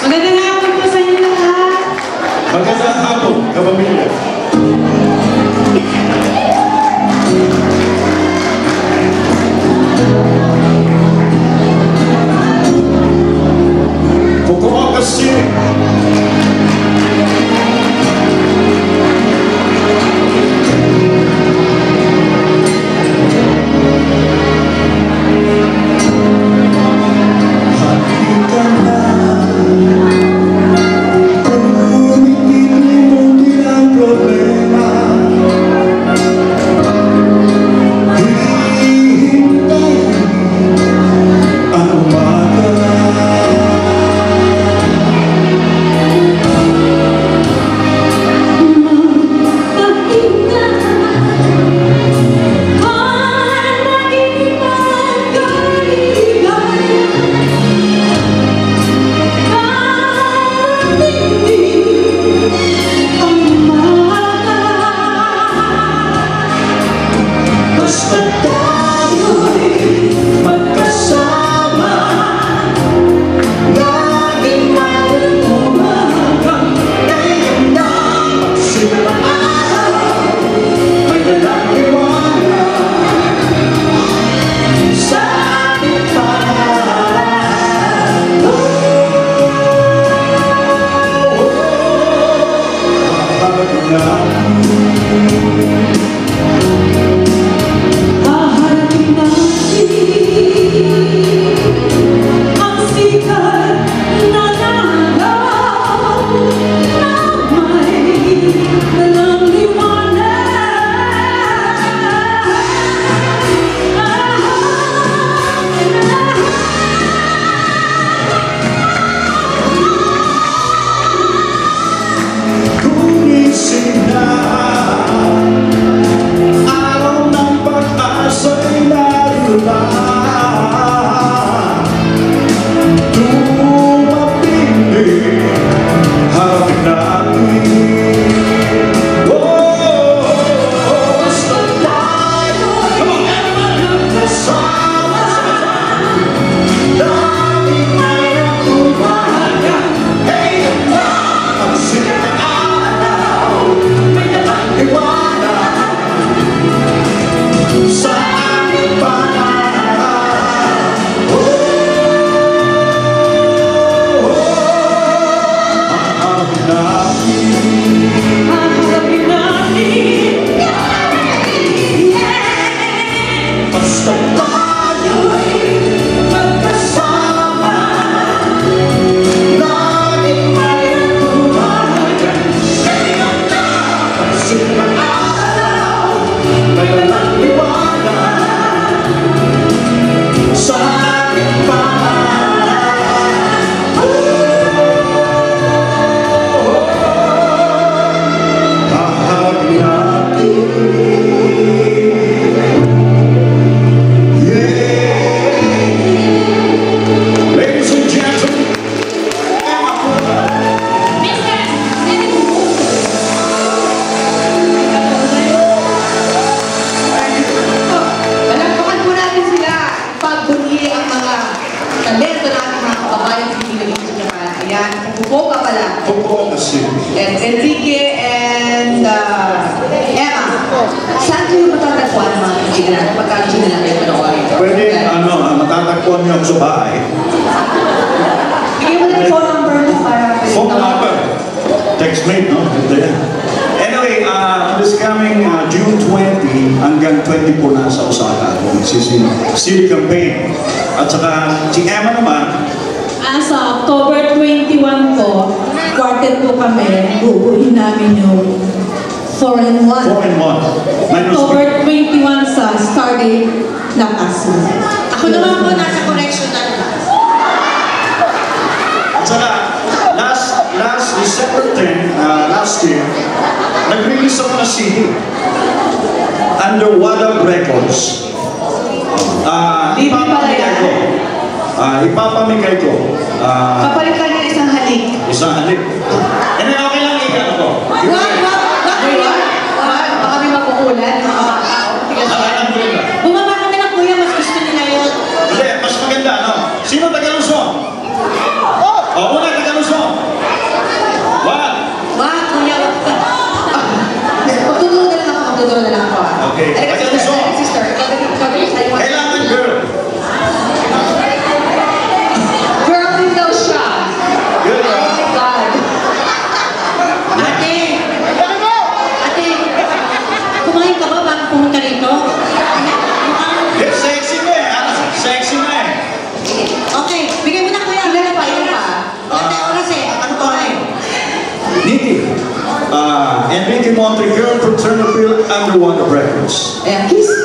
Magandang hapon. Po sa inyo lahat. Magandang hapon, kapamilya. Talento natin mga kababayan sa Philippines sa Japan. Ayan, Fukuoka pala. Fukuoka City. And Enrique and uh, Emma. Saan kayo matatagpuan mga kaibigan natin pagka gusto nila kayo panoorin? Pwede, ano, matatagpuan niyo ako sa bahay. 20 hanggang 24 na sa Osaka. Magsisi city campaign. At saka si Emma naman, Ah, sa October 21 po, quartet po kami, bubuhin namin yung 4 and 1. 4 and 1. Minus October 21 sa Stargate Lakas. Ako naman po nasa correctional class. At saka, last, last December 10, uh, last year, nag-release ako ng CD. Underwater Records. Ah, pala ipapamigay ko. Ah, ipapamigay ko. Ah, Kapalitan niya isang halik. isang halik. Monte Carlo, Turnerfield, and the Wonder Records. É aqui